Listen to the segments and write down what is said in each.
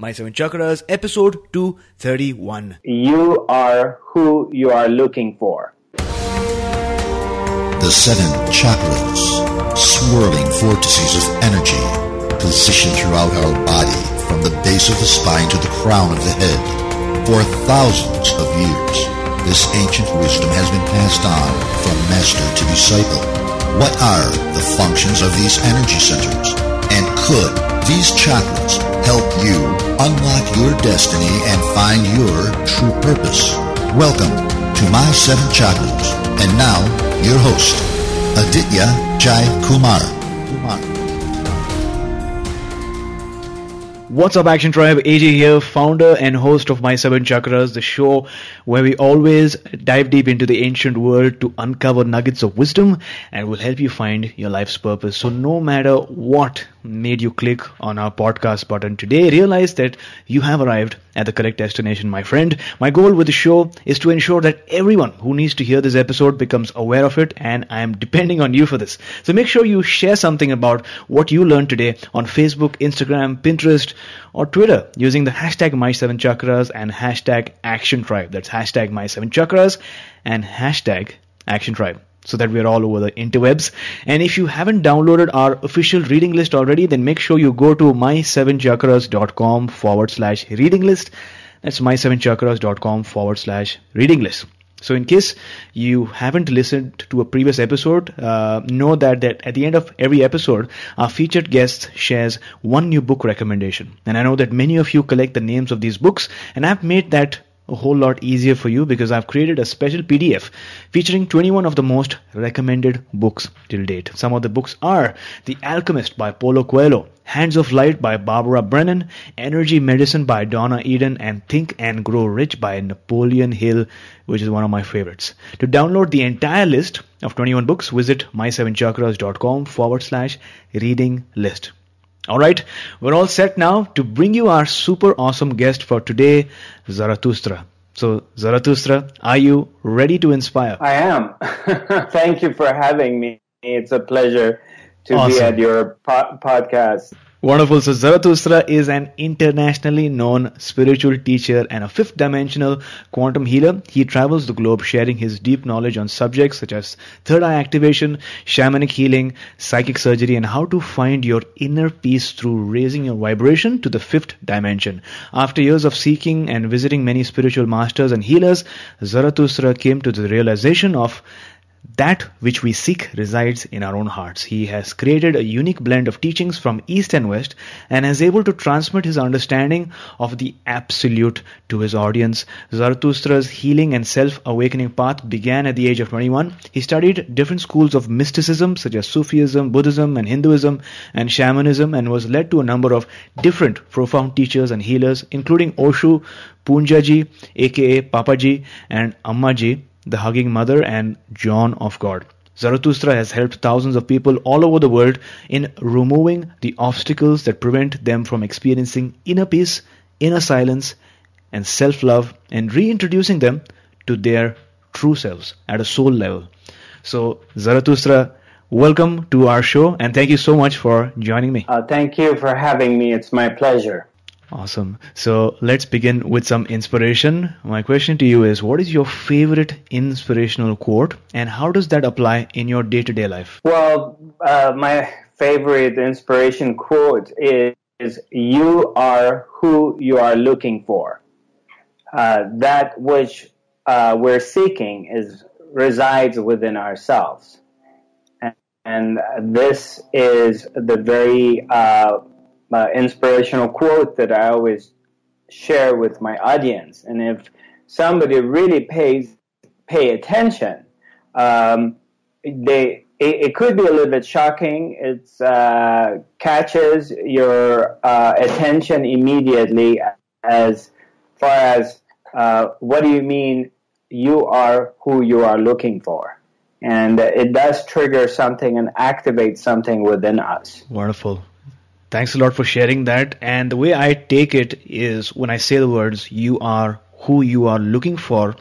My Seven Chakras, episode 231. You are who you are looking for. The seven chakras, swirling vortices of energy, positioned throughout our body from the base of the spine to the crown of the head. For thousands of years, this ancient wisdom has been passed on from master to disciple. What are the functions of these energy centers? Could these chakras help you unlock your destiny and find your true purpose. Welcome to My Seven Chakras. And now, your host, Aditya Jai. Kumar. What's up, Action Tribe? AJ here, founder and host of My Seven Chakras, the show where we always dive deep into the ancient world to uncover nuggets of wisdom and will help you find your life's purpose. So, no matter what made you click on our podcast button today, realize that you have arrived at the correct destination, my friend. My goal with the show is to ensure that everyone who needs to hear this episode becomes aware of it, and I am depending on you for this. So make sure you share something about what you learned today on Facebook, Instagram, Pinterest, or Twitter using the hashtag My7Chakras and hashtag Action Tribe. That's hashtag My7Chakras and hashtag Action Tribe so that we're all over the interwebs. And if you haven't downloaded our official reading list already, then make sure you go to my7chakras.com forward slash reading list. That's my7chakras.com forward slash reading list. So in case you haven't listened to a previous episode, uh, know that, that at the end of every episode, our featured guest shares one new book recommendation. And I know that many of you collect the names of these books, and I've made that a whole lot easier for you because I've created a special PDF featuring 21 of the most recommended books till date. Some of the books are The Alchemist by Paulo Coelho, Hands of Light by Barbara Brennan, Energy Medicine by Donna Eden, and Think and Grow Rich by Napoleon Hill, which is one of my favorites. To download the entire list of 21 books, visit my7chakras.com forward slash reading list. Alright, we're all set now to bring you our super awesome guest for today, Zarathustra. So, Zarathustra, are you ready to inspire? I am. Thank you for having me. It's a pleasure to awesome. be at your po- podcast. Wonderful. So Zarathustra is an internationally known spiritual teacher and a fifth dimensional quantum healer. He travels the globe sharing his deep knowledge on subjects such as third eye activation, shamanic healing, psychic surgery, and how to find your inner peace through raising your vibration to the fifth dimension. After years of seeking and visiting many spiritual masters and healers, Zarathustra came to the realization of that which we seek resides in our own hearts. He has created a unique blend of teachings from East and West and is able to transmit his understanding of the Absolute to his audience. Zarathustra's healing and self awakening path began at the age of 21. He studied different schools of mysticism such as Sufism, Buddhism, and Hinduism and shamanism and was led to a number of different profound teachers and healers, including Osho, Poonjaji, aka Papaji, and Ammaji the Hugging Mother, and John of God. Zarathustra has helped thousands of people all over the world in removing the obstacles that prevent them from experiencing inner peace, inner silence, and self love, and reintroducing them to their true selves at a soul level. So, Zarathustra, welcome to our show, and thank you so much for joining me. Uh, thank you for having me. It's my pleasure. Awesome. So let's begin with some inspiration. My question to you is what is your favorite inspirational quote and how does that apply in your day to day life? Well, uh, my favorite inspiration quote is, You are who you are looking for. Uh, that which uh, we're seeking is resides within ourselves. And, and this is the very uh, inspirational quote that I always share with my audience. And if somebody really pays pay attention, um, they it, it, could be a little bit shocking. It uh, catches your uh, attention immediately as far as uh, what do you mean you are who you are looking for. And it does trigger something and activate something within us. Wonderful. Thanks a lot for sharing that. And the way I take it is when I say the words, you are who you are looking for,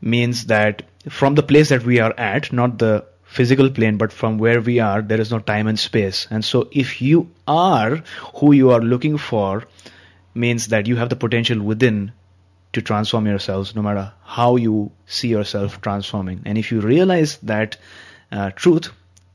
means that from the place that we are at, not the physical plane, but from where we are, there is no time and space. And so if you are who you are looking for, means that you have the potential within to transform yourselves no matter how you see yourself transforming. And if you realize that uh, truth,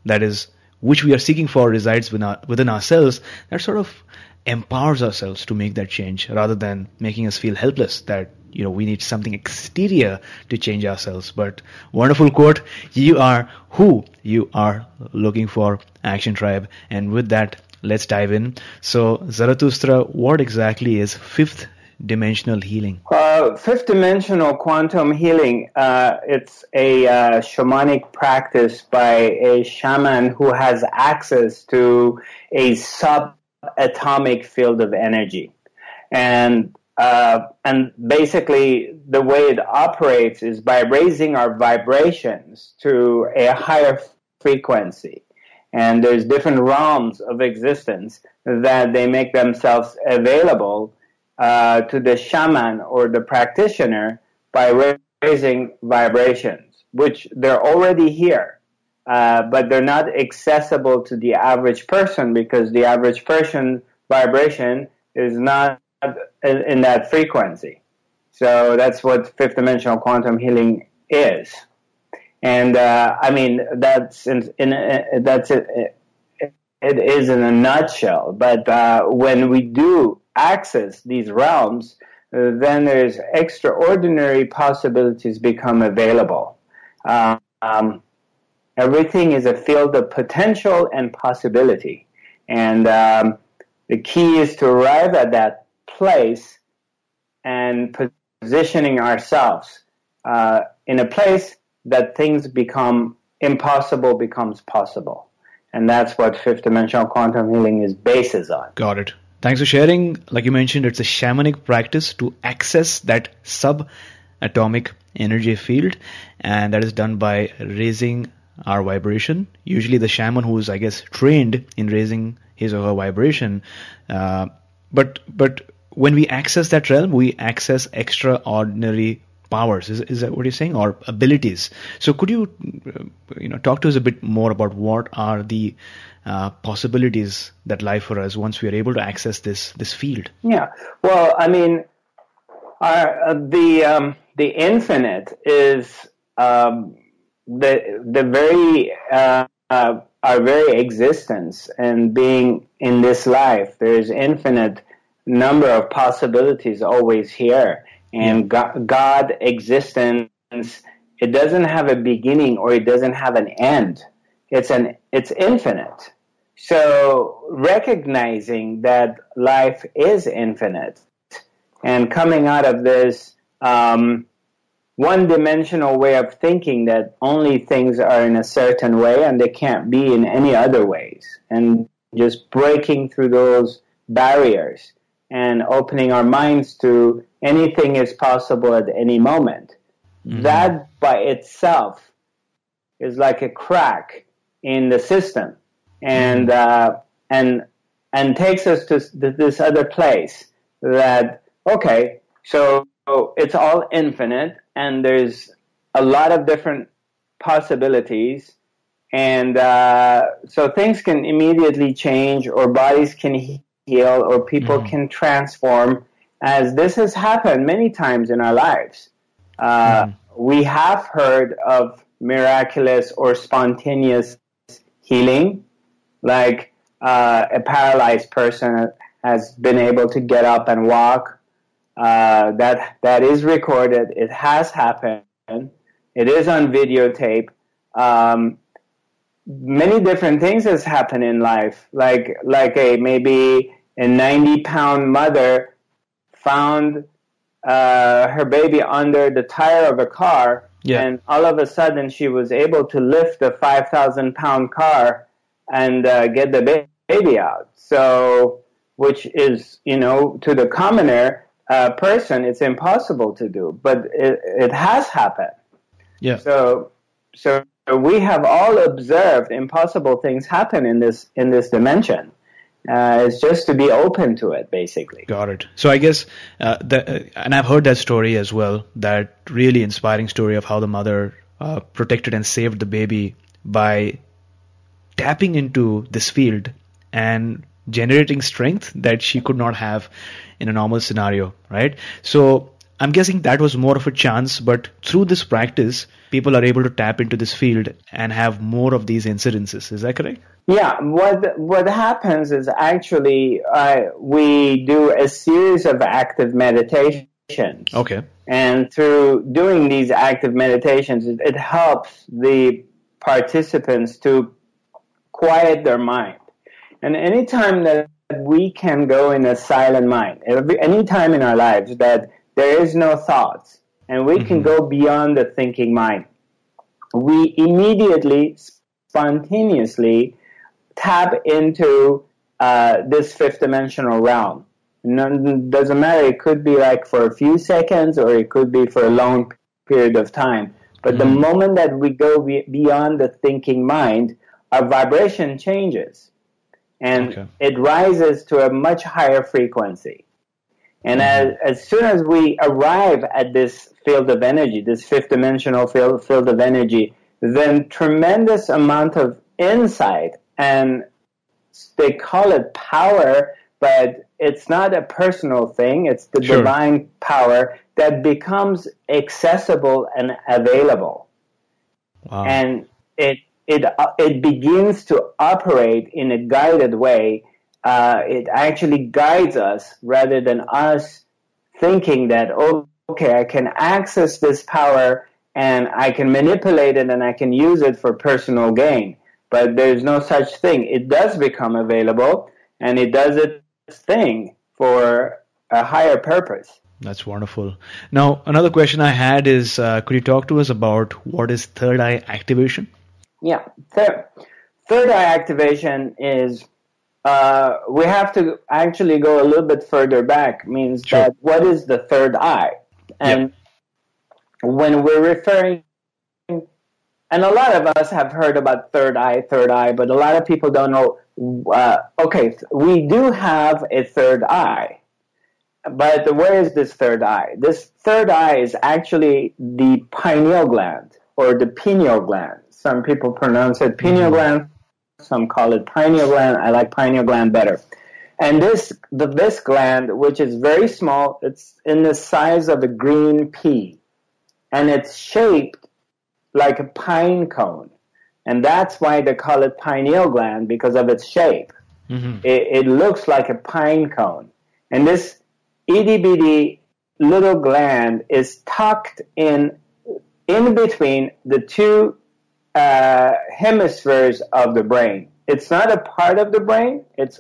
that is, which we are seeking for resides within, our, within ourselves, that sort of empowers ourselves to make that change rather than making us feel helpless that you know we need something exterior to change ourselves. But wonderful quote you are who you are looking for action tribe. And with that let's dive in. So zarathustra what exactly is fifth dimensional healing uh, fifth dimensional quantum healing uh, it's a uh, shamanic practice by a shaman who has access to a subatomic field of energy. And uh, and basically, the way it operates is by raising our vibrations to a higher frequency. And there's different realms of existence that they make themselves available uh, to the shaman or the practitioner by raising vibrations, which they're already here. Uh, but they're not accessible to the average person because the average person vibration is not in, in that frequency. So that's what fifth dimensional quantum healing is. And uh, I mean that's in, in that's it, is in a nutshell. But uh, when we do access these realms, uh, then there's extraordinary possibilities become available. Um, Everything is a field of potential and possibility. And um, the key is to arrive at that place and positioning ourselves uh, in a place that things become impossible becomes possible. And that's what fifth dimensional quantum healing is basis on. Got it. Thanks for sharing. Like you mentioned, it's a shamanic practice to access that subatomic energy field, and that is done by raising our vibration. Usually, the shaman who is, I guess, trained in raising his or her vibration. Uh, but but when we access that realm, we access extraordinary powers. Is, is that what you're saying, or abilities? So, could you uh, you know talk to us a bit more about what are the uh, possibilities that lie for us once we are able to access this this field? Yeah. Well, I mean, our, uh, the um, the infinite is um, the the very uh, uh, our very existence and being in this life, there's infinite number of possibilities always here, and God, God existence it doesn't have a beginning or it doesn't have an end. It's an it's infinite. So recognizing that life is infinite and coming out of this um, one dimensional way of thinking that only things are in a certain way and they can't be in any other ways. And just breaking through those barriers and opening our minds to anything is possible at any moment. Mm-hmm. That by itself is like a crack in the system and, mm-hmm. uh, and, and takes us to this other place that, okay, so it's all infinite and there's a lot of different possibilities. And uh, so things can immediately change, or bodies can heal, or people mm-hmm. can transform, as this has happened many times in our lives. Uh, mm-hmm. We have heard of miraculous or spontaneous healing, like uh, a paralyzed person has been able to get up and walk, uh, that that is recorded. It has happened. It is on videotape. Um, many different things has happened in life, like like a maybe a ninety pound mother found uh, her baby under the tire of a car, yeah. and all of a sudden she was able to lift a five thousand pound car and uh, get the ba- baby out. So, which is you know to the commoner uh, person, it's impossible to do, but it, it has happened. Yeah. So, so we have all observed impossible things happen in this in this dimension. Uh, it's just to be open to it, basically. Got it. So I guess, uh, the, and I've heard that story as well. That really inspiring story of how the mother uh, protected and saved the baby by tapping into this field and generating strength that she could not have in a normal scenario, right? So I'm guessing that was more of a chance, but through this practice, people are able to tap into this field and have more of these incidences. Is that correct? Yeah. What what happens is actually uh, we do a series of active meditations. Okay. And through doing these active meditations, it, it helps the participants to quiet their mind. And anytime that we can go in a silent mind, any time in our lives that there is no thoughts and we mm-hmm. can go beyond the thinking mind, we immediately, spontaneously tap into uh, this fifth dimensional realm. None, doesn't matter. It could be like for a few seconds or it could be for a long period of time. But mm-hmm. the moment that we go be- beyond the thinking mind, our vibration changes and okay. it rises to a much higher frequency. And mm-hmm. as, as soon as we arrive at this field of energy, this fifth dimensional field, field of energy, then tremendous amount of insight and they call it power, but it's not a personal thing. It's the sure. divine power that becomes accessible and available. Wow. And it it it begins to operate in a guided way. Uh, it actually guides us rather than us thinking that oh, okay, I can access this power and I can manipulate it and I can use it for personal gain. But there's no such thing. It does become available and it does its thing for a higher purpose. That's wonderful. Now, another question I had is uh, could you talk to us about what is third eye activation? Yeah, third, third eye activation is uh, we have to actually go a little bit further back. Means sure. that what is the third eye? And when we're referring, and a lot of us have heard about third eye, third eye, but a lot of people don't know. Uh, okay, we do have a third eye, but where is this third eye? This third eye is actually the pineal gland or the pineal gland. Some people pronounce it pineal mm-hmm. gland. Some call it pineal gland. I like pineal gland better. And this, the, this gland, which is very small, it's in the size of a green pea. And it's shaped like a pine cone. And that's why they call it pineal gland because of its shape. Mm-hmm. It, it, looks like a pine cone. And this bitty little gland is tucked in, in between the two uh, hemispheres of the brain. It's not a part of the brain, it's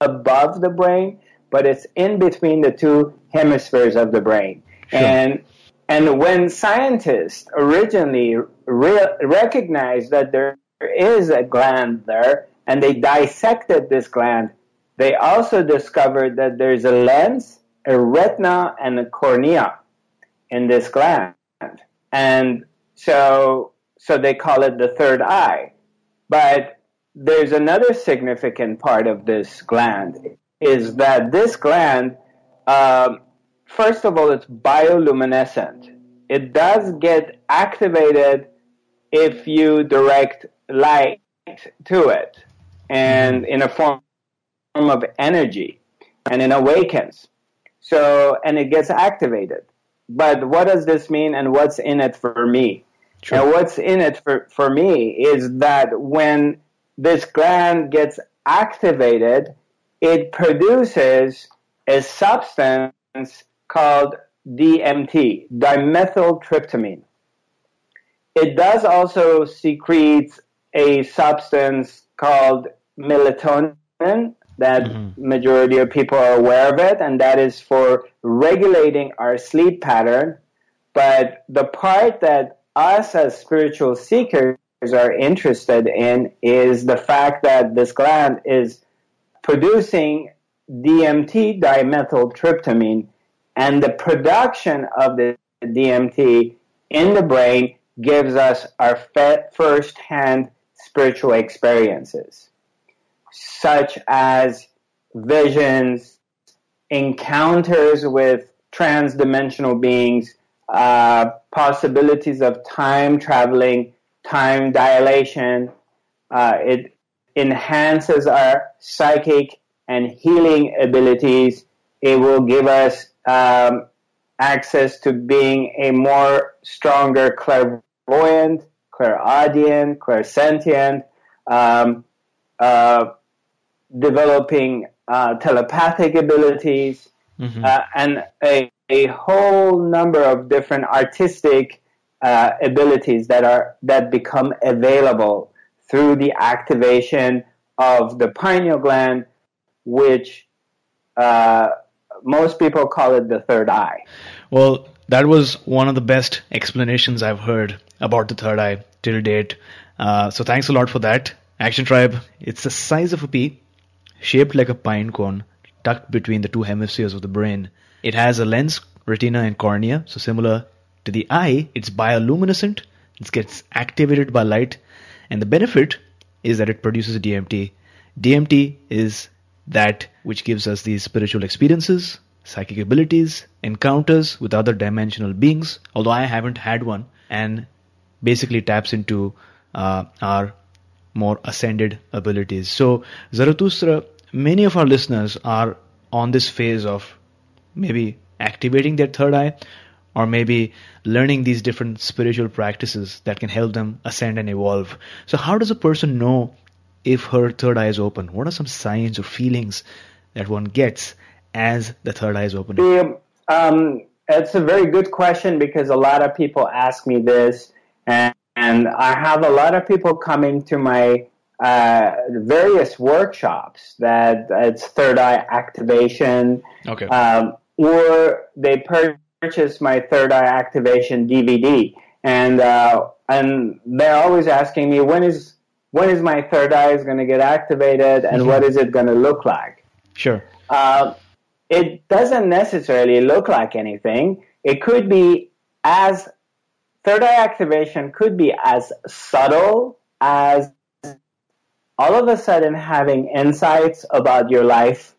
above the brain, but it's in between the two hemispheres of the brain. Sure. And and when scientists originally re- recognized that there is a gland there, and they dissected this gland, they also discovered that there's a lens, a retina, and a cornea in this gland. And so so they call it the third eye. But there's another significant part of this gland is that this gland, um, first of all, it's bioluminescent. It does get activated if you direct light to it and in a form of energy and it awakens. So, and it gets activated. But what does this mean and what's in it for me? Sure. And what's in it for, for me is that when this gland gets activated, it produces a substance called DMT, dimethyltryptamine. It does also secrete a substance called melatonin that mm-hmm. majority of people are aware of it, and that is for regulating our sleep pattern. But the part that us as spiritual seekers are interested in is the fact that this gland is producing DMT, dimethyltryptamine, and the production of the DMT in the brain gives us our first hand spiritual experiences, such as visions, encounters with transdimensional beings, uh, possibilities of time traveling, time dilation. Uh, it enhances our psychic and healing abilities. It will give us um, access to being a more stronger clairvoyant, clairaudient, clairsentient, um, uh, developing uh, telepathic abilities, mm-hmm. uh, and a, a whole number of different artistic uh, abilities that are that become available through the activation of the pineal gland, which uh, most people call it the third eye. Well, that was one of the best explanations I've heard about the third eye till date. Uh, so thanks a lot for that. Action Tribe, it's the size of a pea, shaped like a pine cone, tucked between the two hemispheres of the brain. It has a lens, retina, and cornea, so similar to the eye, it's bioluminescent, it gets activated by light, and the benefit is that it produces DMT. DMT is that which gives us these spiritual experiences, psychic abilities, encounters with other dimensional beings, although I haven't had one, and basically taps into uh, our more ascended abilities. So, Zarathustra, many of our listeners are on this phase of maybe activating their third eye or maybe learning these different spiritual practices that can help them ascend and evolve. So, how does a person know if her third eye is open? What are some signs or feelings that one gets as the third eye is opening? Um, it's a very good question because a lot of people ask me this, and, and I have a lot of people coming to my uh, various workshops that it's third eye activation, okay. um, or they purchase my third eye activation DVD, and uh, and they're always asking me when is when is my third eye is going to get activated and mm-hmm. what is it going to look like? Sure. Uh, it doesn't necessarily look like anything. It could be as third eye activation could be as subtle as all of a sudden having insights about your life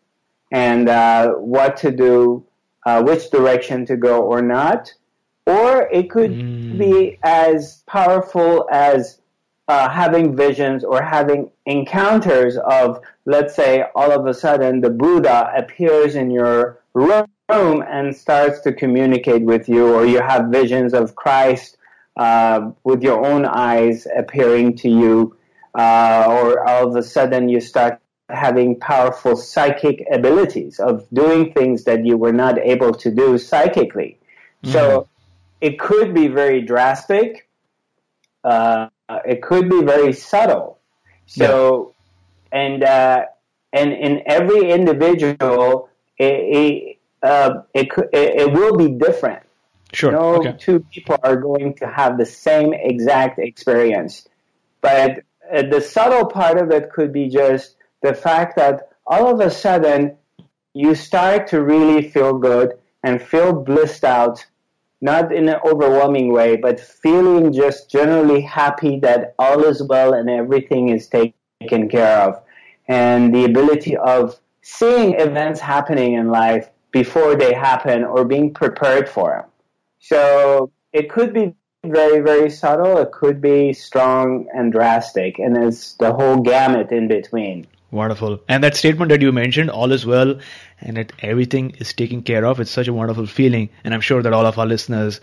and uh, what to do, uh, which direction to go or not. Or it could mm. be as powerful as uh, having visions or having encounters of, let's say, all of a sudden the Buddha appears in your room and starts to communicate with you, or you have visions of Christ uh, with your own eyes appearing to you, uh, or all of a sudden you start having powerful psychic abilities of doing things that you were not able to do psychically. Mm-hmm. So it could be very drastic. Uh, it could be very subtle. So, yeah. and uh, and in every individual, it it, uh, it, it, it will be different. Sure. No okay. two people are going to have the same exact experience, but uh, the subtle part of it could be just the fact that all of a sudden you start to really feel good and feel blissed out not in an overwhelming way, but feeling just generally happy that all is well and everything is taken care of. And the ability of seeing events happening in life before they happen or being prepared for them. So it could be very, very subtle. It could be strong and drastic. And it's the whole gamut in between. Wonderful. And that statement that you mentioned, all is well and that everything is taken care of, it's such a wonderful feeling. And I'm sure that all of our listeners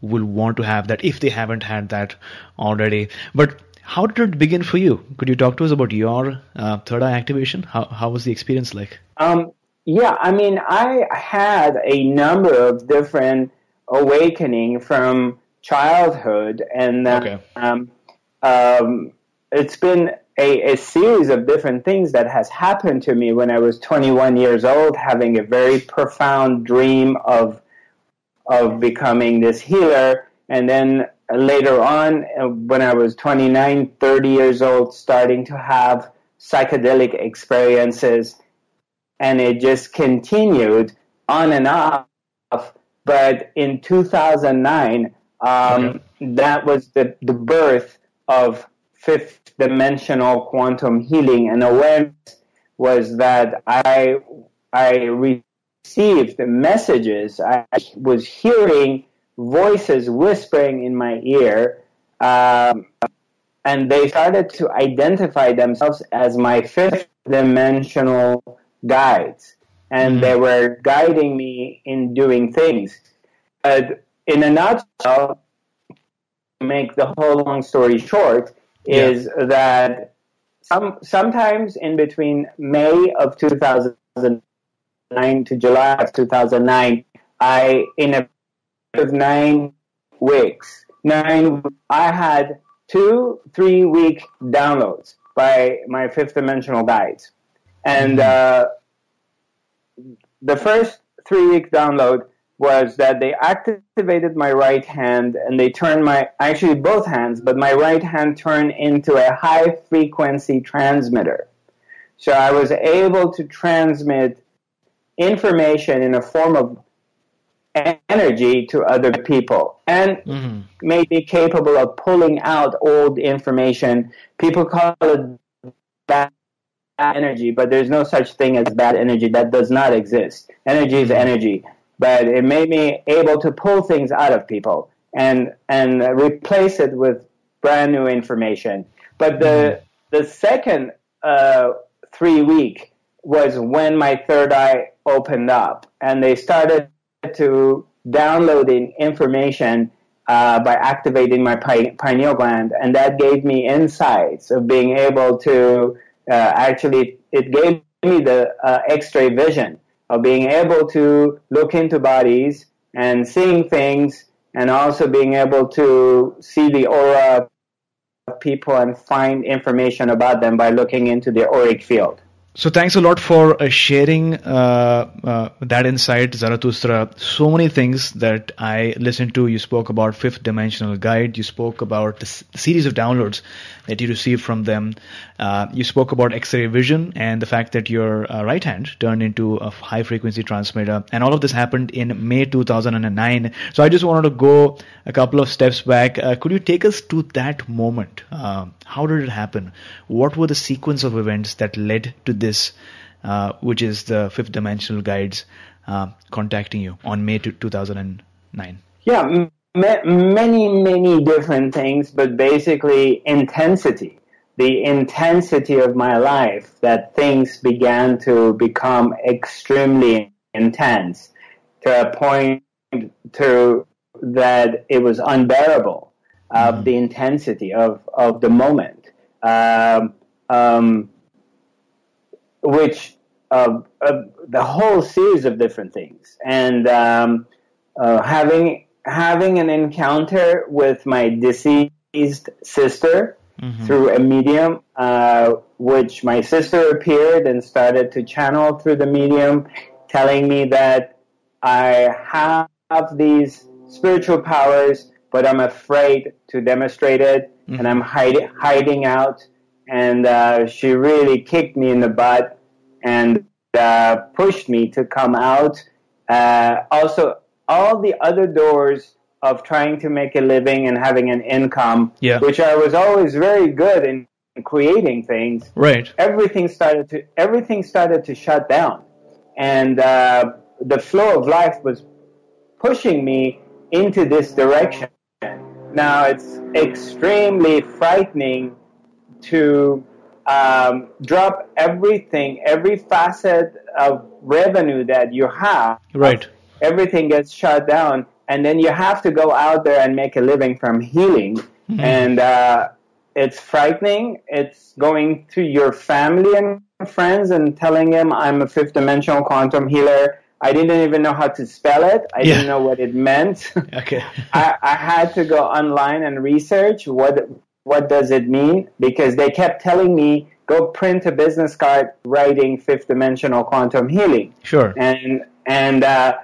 will want to have that if they haven't had that already. But how did it begin for you? Could you talk to us about your uh, third eye activation? How, how was the experience like? Um, yeah, I mean, I had a number of different awakening from childhood, and uh, okay. um, um, it's been a, a series of different things that has happened to me when I was 21 years old, having a very profound dream of of becoming this healer, and then later on, uh, when I was 29, 30 years old, starting to have psychedelic experiences, and it just continued on and off. But in 2009, um, okay. that was the, the birth of fifth dimensional quantum healing and awareness was that I I received messages. I was hearing voices whispering in my ear, um, and they started to identify themselves as my fifth dimensional guides, and Mhm. they were guiding me in doing things. But in a nutshell, make the whole long story short, Yeah. is that some sometimes in between May of 2009 to July of 2009, I in a of nine weeks, nine I had two three week downloads by my fifth dimensional guides, and uh, the first three week download was that they activated my right hand and they turned my actually both hands, but my right hand turned into a high frequency transmitter. So I was able to transmit information in a form of energy to other people and hmm made me capable of pulling out old information. People call it bad energy, but there's no such thing as bad energy. That does not exist. Energy is energy, but it made me able to pull things out of people and and replace it with brand new information. But the the second uh, three week was when my third eye opened up, and they started to downloading information uh, by activating my pineal gland, and that gave me insights of being able to uh, actually. It gave me the uh, X-ray vision of being able to look into bodies and seeing things, and also being able to see the aura of people and find information about them by looking into the auric field. So thanks a lot for uh, sharing uh, uh, that insight, Zarathustra. So many things that I listened to. You spoke about fifth dimensional guide. You spoke about the s- series of downloads that you received from them. Uh, you spoke about X-ray vision and the fact that your uh, right hand turned into a high frequency transmitter. And all of this happened in May 2009. So I just wanted to go a couple of steps back. Uh, could you take us to that moment? Uh, how did it happen? What were the sequence of events that led to this, uh, which is the fifth dimensional guides contacting you on May to 2009? Yeah, many, many different things, but basically intensity. The intensity of my life that things began to become extremely intense to a point to that it was unbearable of the intensity of, of the moment. Um, um, which uh, uh, the whole series of different things, and um, uh, having having an encounter with my deceased sister through a medium, uh, which my sister appeared and started to channel through the medium, telling me that I have these spiritual powers, but I'm afraid to demonstrate it, and I'm hiding hiding out. And uh, she really kicked me in the butt and uh, pushed me to come out. Uh, also, all the other doors of trying to make a living and having an income, Yeah. which I was always very good in creating things. Right. Everything started to everything started to shut down, and uh, the flow of life was pushing me into this direction. Now it's extremely frightening to um, drop everything, every facet of revenue that you have. Right. Everything gets shut down, and then you have to go out there and make a living from healing. And uh, it's frightening. It's going to your family and friends and telling them I'm a fifth dimensional quantum healer. I didn't even know how to spell it. I Yeah. didn't know what it meant. Okay. I, I had to go online and research what what does it mean because they kept telling me go print a business card writing fifth dimensional quantum healing Sure. and and uh,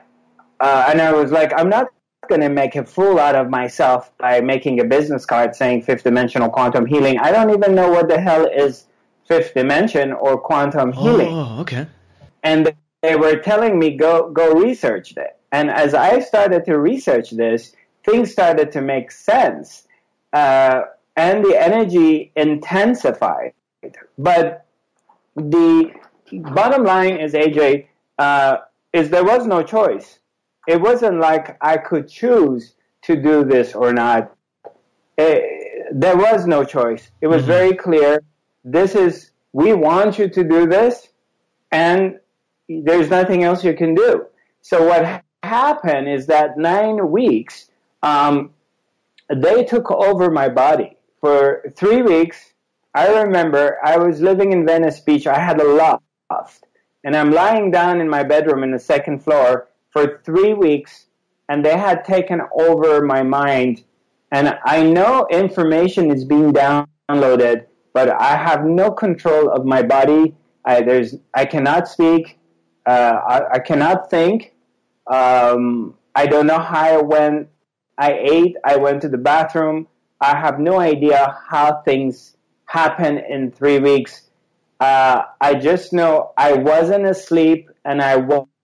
uh, and I was like I'm not going to make a fool out of myself by making a business card saying fifth dimensional quantum healing. I don't even know what the hell is fifth dimension or quantum healing Oh, okay. and they were telling me go go research that. And as I started to research this, things started to make sense, uh, and the energy intensified. But the bottom line is, AJ, uh, is there was no choice. It wasn't like I could choose to do this or not. Eh, there was no choice. It was very clear. This is we want you to do this and there's nothing else you can do. So what happened is that nine weeks, um, they took over my body for three weeks. I remember I was living in Venice Beach. I had a loft, and I'm lying down in my bedroom in the second floor for three weeks, and they had taken over my mind. And I know information is being downloaded, but I have no control of my body. I, there's, I cannot speak. Uh, I, I, cannot think. Um, I don't know how I went. I ate. I went to the bathroom. I have no idea how things happen in three weeks. Uh, I just know I wasn't asleep and I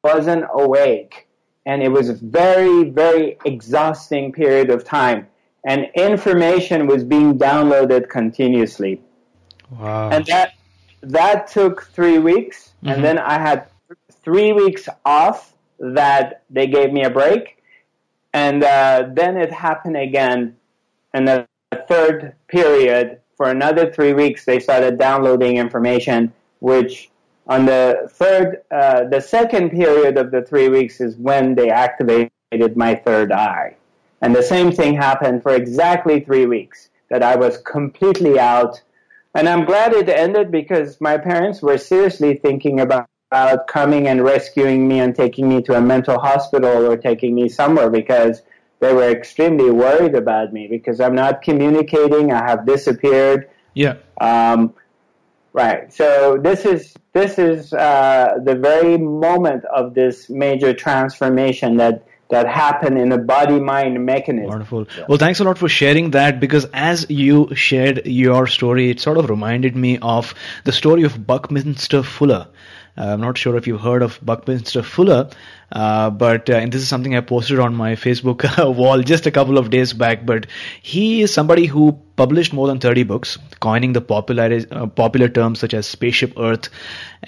wasn't awake. And it was a very, very exhausting period of time. And information was being downloaded continuously. Wow. And that, that took three weeks. Mm-hmm. And then I had three weeks off that they gave me a break. And uh, then it happened again. And the third period, for another three weeks, they started downloading information, which on the third, uh, the second period of the three weeks is when they activated my third eye. And the same thing happened for exactly three weeks, that I was completely out. And I'm glad it ended because my parents were seriously thinking about about coming and rescuing me and taking me to a mental hospital or taking me somewhere because they were extremely worried about me because I'm not communicating. I have disappeared. Yeah. Um, right. So this is this is uh, the very moment of this major transformation that that happen in the body mind mechanism. Wonderful. Well, thanks a lot for sharing that because as you shared your story, it sort of reminded me of the story of Buckminster Fuller. Uh, I'm not sure if you've heard of Buckminster Fuller, uh, but uh, this is something I posted on my Facebook wall just a couple of days back. But he is somebody who published more than 30 books, coining the popular uh, popular terms such as spaceship Earth,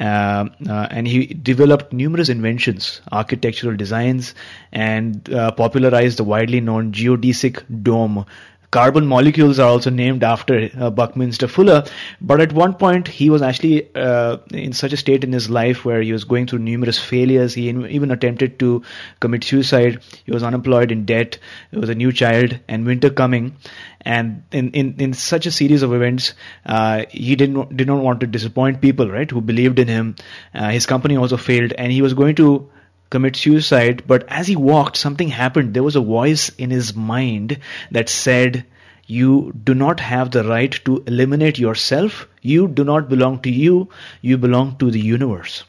uh, uh, and he developed numerous inventions, architectural designs, and popularized the widely known geodesic dome Carbon molecules are also named after uh, Buckminster Fuller, but at one point he was actually uh, in such a state in his life where he was going through numerous failures. He even attempted to commit suicide. He was unemployed, in debt. There was a new child, and winter coming. And in, in, in such a series of events, uh, he didn't did not want to disappoint people, right, who believed in him. Uh, his company also failed, and he was going to commit suicide, but as he walked, something happened. There was a voice in his mind that said, You do not have the right to eliminate yourself. You do not belong to you. You belong to the universe.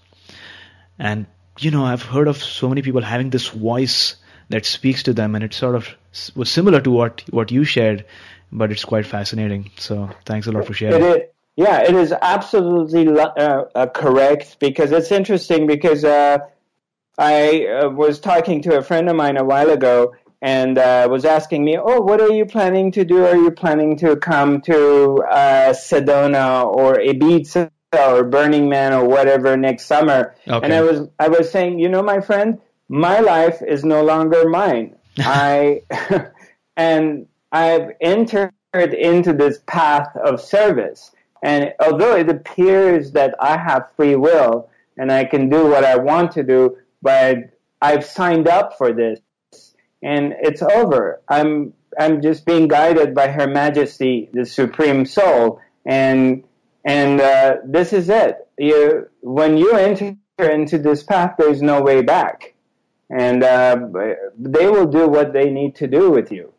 And, you know, I've heard of so many people having this voice that speaks to them, and it sort of was similar to what, what you shared, but it's quite fascinating. So thanks a lot for sharing. Yeah, it is absolutely uh, uh, correct because it's interesting because uh, I uh, was talking to a friend of mine a while ago and uh, was asking me, "Oh, what are you planning to do? Are you planning to come to uh, Sedona or Ibiza or Burning Man or whatever next summer?" Okay. And I was I was saying, you know, my friend, my life is no longer mine. I and I've entered into this path of service. And although it appears that I have free will and I can do what I want to do, but I've signed up for this and it's over. I'm I'm just being guided by Her Majesty, the Supreme Soul, and and uh, this is it. You when you enter into this path, there's no way back, and uh, they will do what they need to do with you.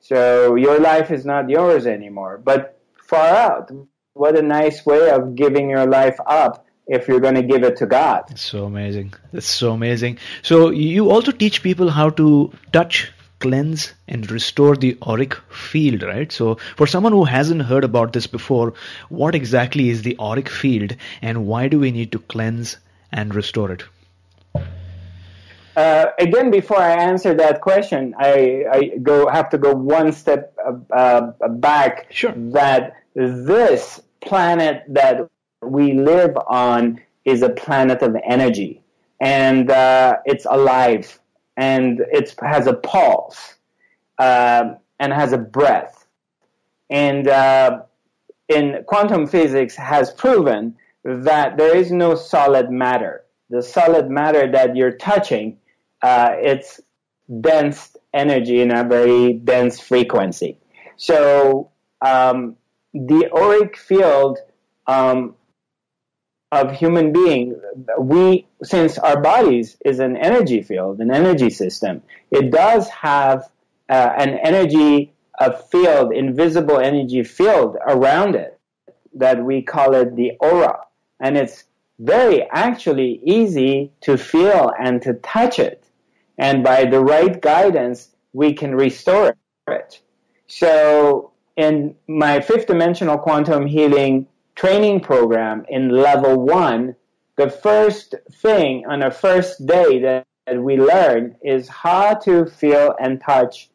So your life is not yours anymore, but far out. What a nice way of giving your life up if you're going to give it to God. It's so amazing. That's so amazing. So you also teach people how to touch, cleanse, and restore the auric field, right? So for someone who hasn't heard about this before, what exactly is the auric field and why do we need to cleanse and restore it? Uh, again, before I answer that question, I, I go have to go one step uh, uh back. Sure. That this planet that we live on is a planet of energy, and uh, it's alive, and it has a pulse, uh, and has a breath, and uh, in quantum physics has proven that there is no solid matter. the solid matter that you're touching, uh, it's dense energy in a very dense frequency. So um, the auric field um, of human being, we since our bodies is an energy field, an energy system, it does have uh, an energy a field, invisible energy field around it that we call it the aura. And it's very actually easy to feel and to touch it. And by the right guidance, we can restore it. So in my fifth dimensional quantum healing training program in level one, the first thing on the first day that, that we learn is how to feel and touch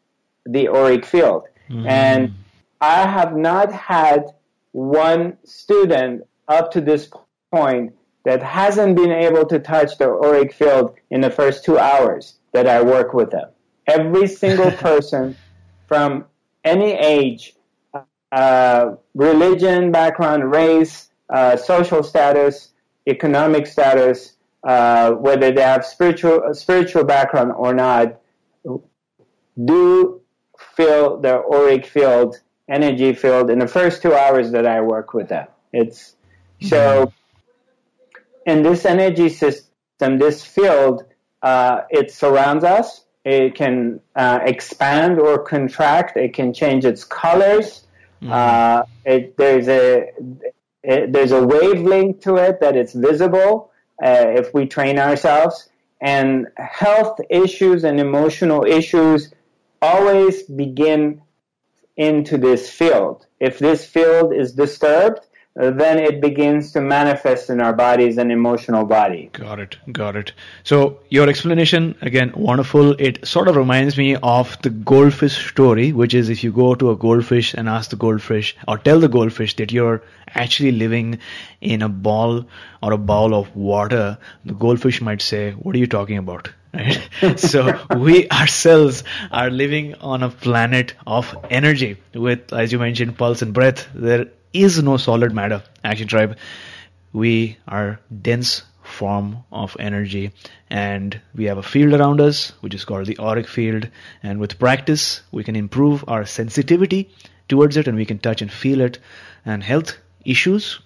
the auric field. Mm-hmm. And I have not had one student up to this point that hasn't been able to touch the auric field in the first two hours that I work with them. Every single person from any age, uh, religion, background, race, uh, social status, economic status, uh, whether they have spiritual spiritual background or not, do feel their auric field, energy field in the first two hours that I work with them. It's so in this energy system, this field, uh, it surrounds us. It can uh, expand or contract. It can change its colors. Mm-hmm. Uh, it, there's a it, there's a wavelength to it that it's visible uh, if we train ourselves. And health issues and emotional issues always begin into this field. If this field is disturbed, then it begins to manifest in our bodies and emotional body. Got it, got it. So your explanation again wonderful. It sort of reminds me of the goldfish story, which is if you go to a goldfish and ask the goldfish or tell the goldfish that you're actually living in a ball or a bowl of water, the goldfish might say, "What are you talking about?" Right? so we ourselves are living on a planet of energy with, as you mentioned, pulse and breath. There is no solid matter, Action Tribe. We are dense form of energy and we have a field around us which is called the auric field and with practice we can improve our sensitivity towards it and we can touch and feel it and health issues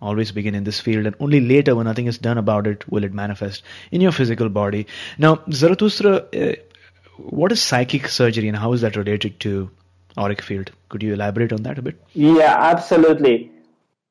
always begin in this field and only later when nothing is done about it will it manifest in your physical body now zarathustra uh, what is psychic surgery and how is that related to auric field. Could you elaborate on that a bit? Yeah absolutely.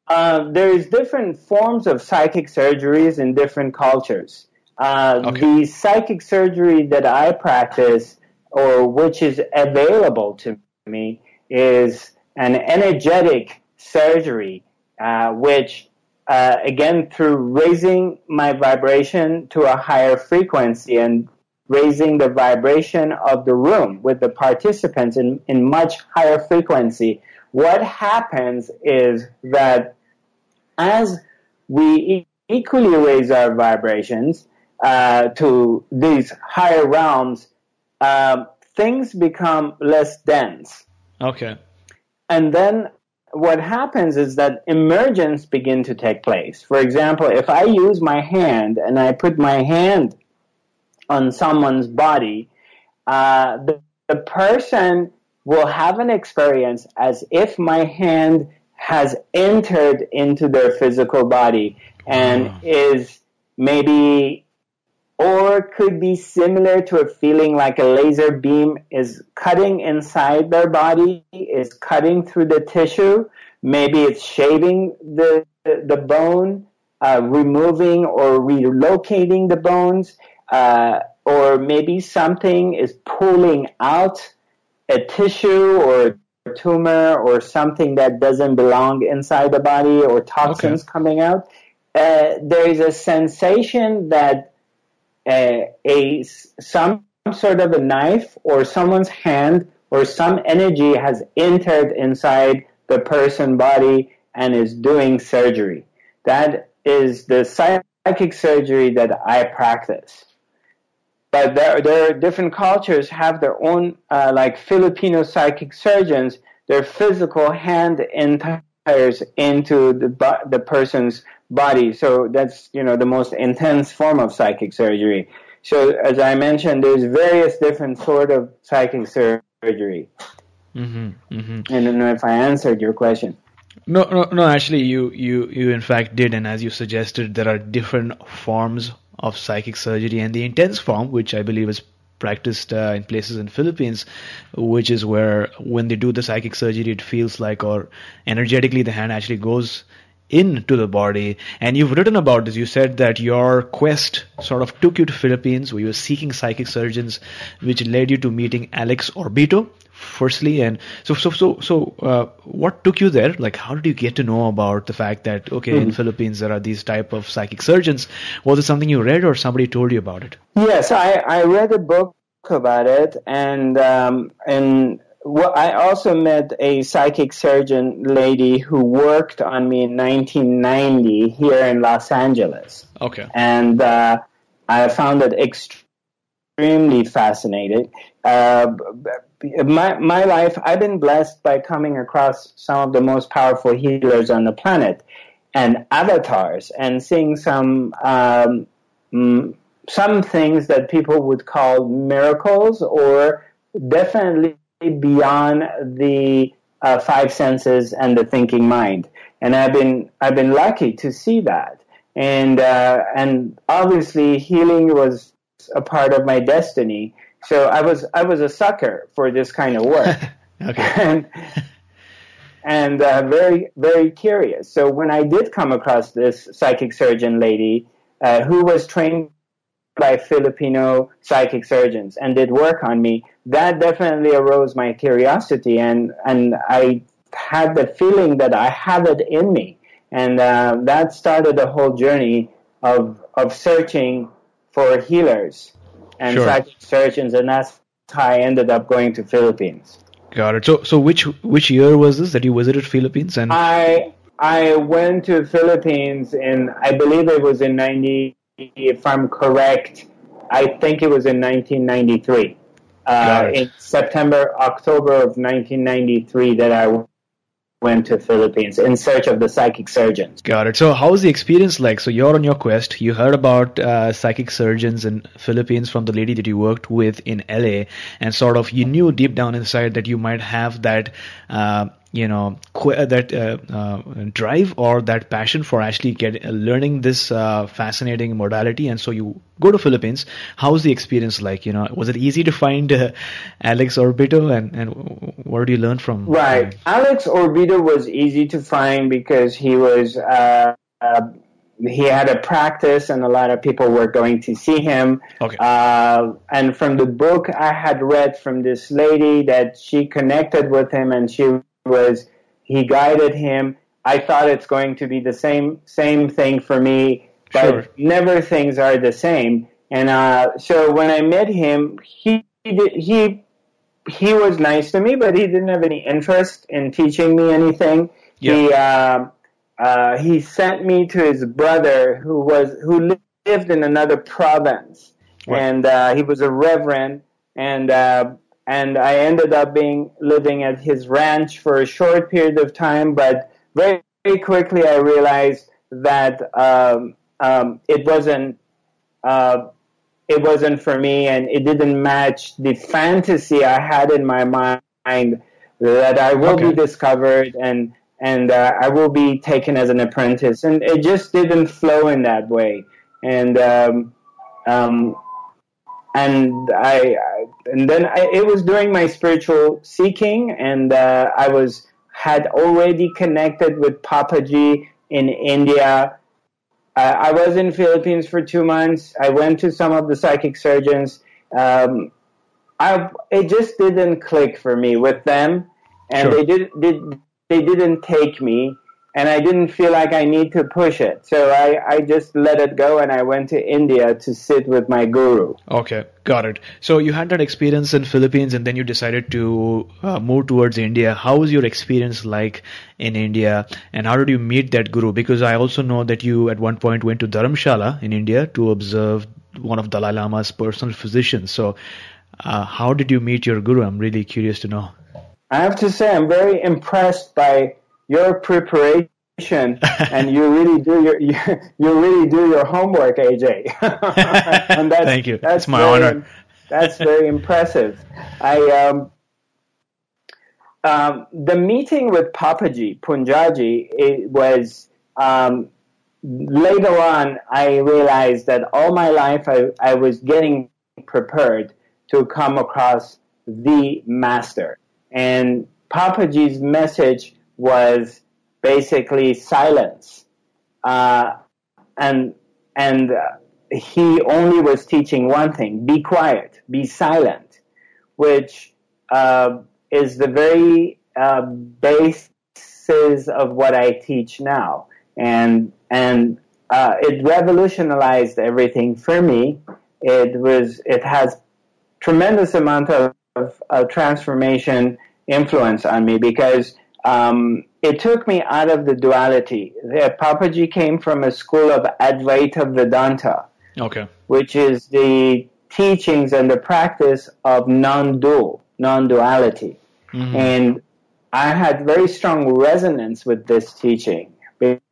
Uh, there is different forms of psychic surgeries in different cultures. Uh, okay. the psychic surgery that i practice or which is available to me is an energetic surgery uh, which uh, again through raising my vibration to a higher frequency and raising the vibration of the room with the participants in, in much higher frequency. What happens is that as we equally raise our vibrations uh, to these higher realms uh, things become less dense. Okay. And then what happens is that emergence begin to take place. For example, if I use my hand and I put my hand on someone's body, uh, the, the person will have an experience as if my hand has entered into their physical body and is maybe or could be similar to a feeling like a laser beam is cutting inside their body, is cutting through the tissue. Maybe it's shaving the, the bone, uh, removing or relocating the bones, uh, or maybe something is pulling out a tissue or a tumor or something that doesn't belong inside the body or toxins okay. coming out. Uh, there is a sensation that a, a some sort of a knife or someone's hand or some energy has entered inside the person body and is doing surgery. That is the psychic surgery that I practice. But there, there are different cultures have their own, uh, like Filipino psychic surgeons, their physical hand enters into the, the person's body. So that's you know the most intense form of psychic surgery. So as I mentioned, there's various different sort of psychic surgery. Mm-hmm, mm-hmm. I don't know if I answered your question. No, no, no. Actually, you, you, you in fact did, and as you suggested, there are different forms of psychic surgery, and the intense form, which I believe is practiced uh, in places in Philippines, which is where when they do the psychic surgery, it feels like, or energetically, the hand actually goes into the body. And you've written about this. You said that your quest sort of took you to Philippines, where you were seeking psychic surgeons, which led you to meeting Alex Orbito. Firstly, and so so so so, uh, what took you there? Like, how did you get to know about the fact that okay, mm-hmm. in Philippines there are these type of psychic surgeons? Was it something you read, or somebody told you about it? Yes, I I read a book about it, and um, and well, I also met a psychic surgeon lady who worked on me in 1990 here in Los Angeles. Okay. And uh, I found it extremely fascinating. Uh, my, my life, I've been blessed by coming across some of the most powerful healers on the planet and avatars and seeing some um, some things that people would call miracles or definitely beyond the uh, five senses and the thinking mind. And I've been I've been lucky to see that. And uh, and obviously healing was a part of my destiny. So I was I was a sucker for this kind of work. okay. and and uh, very very curious. So when I did come across this psychic surgeon lady uh, who was trained by Filipino psychic surgeons and did work on me, that definitely arose my curiosity and, and I had the feeling that I have it in me. And uh, that started the whole journey of, of searching for healers and sure. psychic surgeons, and that's how I ended up going to Philippines. Got it. So, so which which year was this that you visited Philippines? And I I went to Philippines in I believe it was in ninety if I'm correct, I think it was in 1993. Uh, in September, October of 1993 that I went to Philippines in search of the psychic surgeons. Got it. So how was the experience like? So you're on your quest. You heard about uh, psychic surgeons in Philippines from the lady that you worked with in LA, and sort of you knew deep down inside that you might have that. Uh, you know qu- uh, that uh, uh, drive or that passion for actually get uh, learning this uh, fascinating modality. And so you go to philippines. How's the experience like? You know was it easy to find uh, alex orbito? And, and what did you learn from right. Alex orbito was easy to find because he was he had a practice and a lot of people were going to see him. Okay. Uh, and from the book I had read from this lady that she connected with him and she was he guided him. I thought it's going to be the same same thing for me, but sure. never things are the same. And uh, so when I met him, he he he was nice to me, but he didn't have any interest in teaching me anything. Yeah. He uh, uh, he sent me to his brother who was who lived in another province, right. and uh, he was a reverend. And uh, and I ended up being living at his ranch for a short period of time, but very, very quickly I realized that um, um, it wasn't uh, it wasn't for me, and it didn't match the fantasy I had in my mind that I will okay. be discovered and and uh, I will be taken as an apprentice, and it just didn't flow in that way, and. Um, um and I, and then I, it was during my spiritual seeking, and uh, I was had already connected with Papaji in India. Uh, I was in Philippines for two months. I went to some of the psychic surgeons. Um, I, it just didn't click for me with them, and sure. they did, did they didn't take me and I didn't feel like I need to push it. So I, I just let it go and I went to India to sit with my guru. Okay, got it. So you had that experience in Philippines and then you decided to uh, move towards India. How was your experience like in India and how did you meet that guru? Because I also know that you at one point went to Dharamshala in India to observe one of Dalai Lama's personal physicians. So uh, how did you meet your guru? I'm really curious to know. I have to say I'm very impressed by your preparation and you really do your you, you really do your homework, AJ. and that's, Thank you. That's my very, honor. that's very impressive. I um, um, the meeting with Papaji Punjaji it was um, later on. I realized that all my life I, I was getting prepared to come across the master, and Papaji's message was basically silence, uh, and and uh, he only was teaching one thing: be quiet, be silent, which. Uh, is the very uh, basis of what I teach now, and and uh, it revolutionized everything for me. It was it has tremendous amount of, of, of transformation influence on me because um, it took me out of the duality. The Papaji came from a school of Advaita Vedanta, okay, which is the teachings and the practice of non-dual, non-duality. Mm-hmm. And I had very strong resonance with this teaching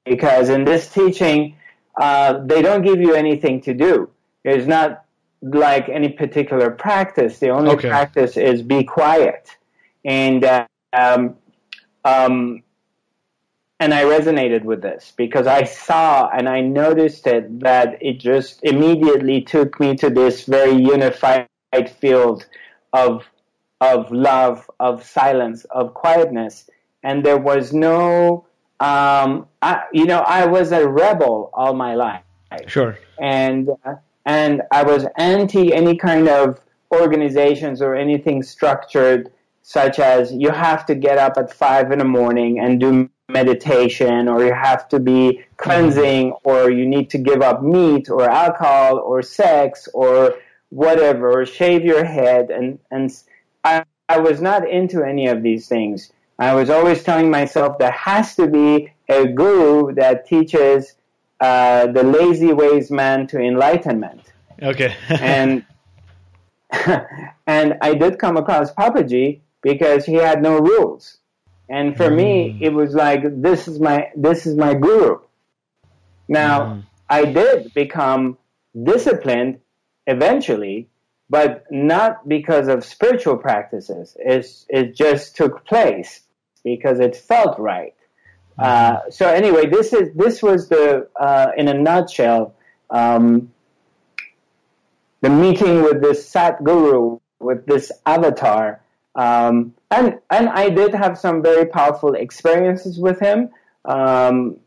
because in this teaching, uh, they don't give you anything to do. It's not like any particular practice. The only okay. practice is be quiet. And, uh, um, um, and I resonated with this because I saw and I noticed it that it just immediately took me to this very unified field of of love, of silence, of quietness. And there was no, um, I, you know, I was a rebel all my life. Sure. And, uh, and I was anti any kind of organizations or anything structured such as you have to get up at five in the morning and do meditation or you have to be cleansing or you need to give up meat or alcohol or sex or whatever or shave your head and, and I, I was not into any of these things. I was always telling myself there has to be a guru that teaches uh, the lazy ways man to enlightenment. Okay. and and I did come across Papaji because he had no rules. And for mm. me, it was like this is my this is my guru. Now mm. I did become disciplined eventually but not because of spiritual practices. It's, it just took place because it felt right. Uh, mm-hmm. so anyway, this is this was the uh, in a nutshell um, the meeting with this Sat Guru with this avatar, um, and and I did have some very powerful experiences with him. Um,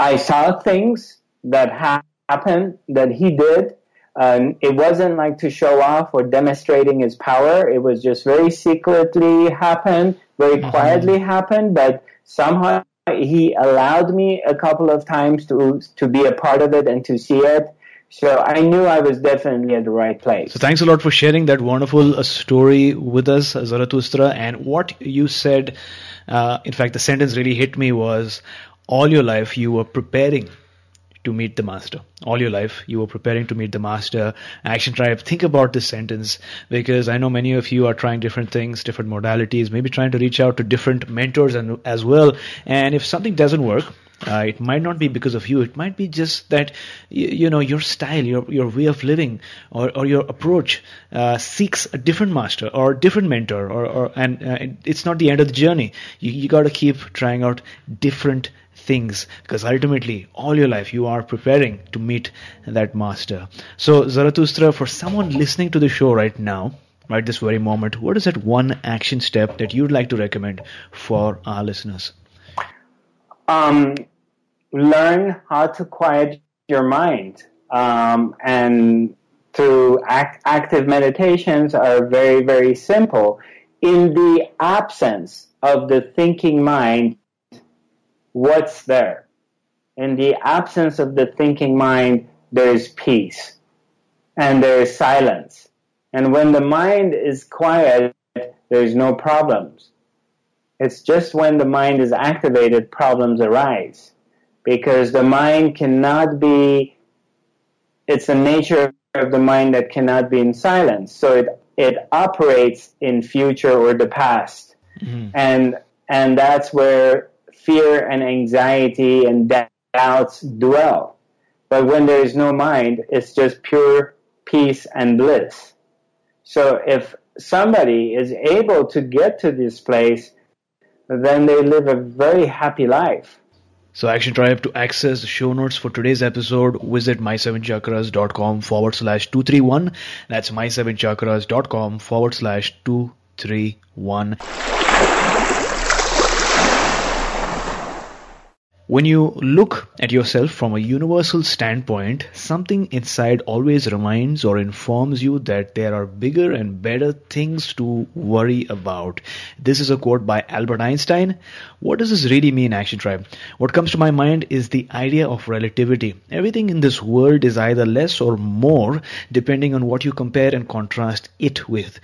I saw things that ha- happened that he did um, it wasn't like to show off or demonstrating his power. It was just very secretly happened, very mm-hmm. quietly happened, but somehow he allowed me a couple of times to to be a part of it and to see it. So I knew I was definitely at the right place. So thanks a lot for sharing that wonderful uh, story with us, Zarathustra. And what you said, uh, in fact, the sentence really hit me was, all your life you were preparing to meet the master. All your life, you were preparing to meet the master. Action Tribe, think about this sentence because I know many of you are trying different things, different modalities, maybe trying to reach out to different mentors and as well. And if something doesn't work, uh, it might not be because of you. It might be just that you, you know your style, your your way of living, or, or your approach uh, seeks a different master or different mentor, or, or and uh, it's not the end of the journey. You you got to keep trying out different things because ultimately all your life you are preparing to meet that master. So Zarathustra, for someone listening to the show right now, right this very moment, what is that one action step that you'd like to recommend for our listeners? Um, learn how to quiet your mind um, and through act- active meditations are very very simple in the absence of the thinking mind what's there. In the absence of the thinking mind, there is peace and there is silence. And when the mind is quiet, there's no problems. It's just when the mind is activated, problems arise. Because the mind cannot be, it's the nature of the mind that cannot be in silence. So it, it operates in future or the past. Mm-hmm. And, and that's where fear and anxiety and doubts dwell. But when there is no mind, it's just pure peace and bliss. So if somebody is able to get to this place, then they live a very happy life. So Action Tribe to access show notes for today's episode, visit my7chakras.com forward slash 231. That's my7chakras.com forward slash 231. When you look at yourself from a universal standpoint, something inside always reminds or informs you that there are bigger and better things to worry about. This is a quote by Albert Einstein. What does this really mean, Action Tribe? What comes to my mind is the idea of relativity. Everything in this world is either less or more depending on what you compare and contrast it with.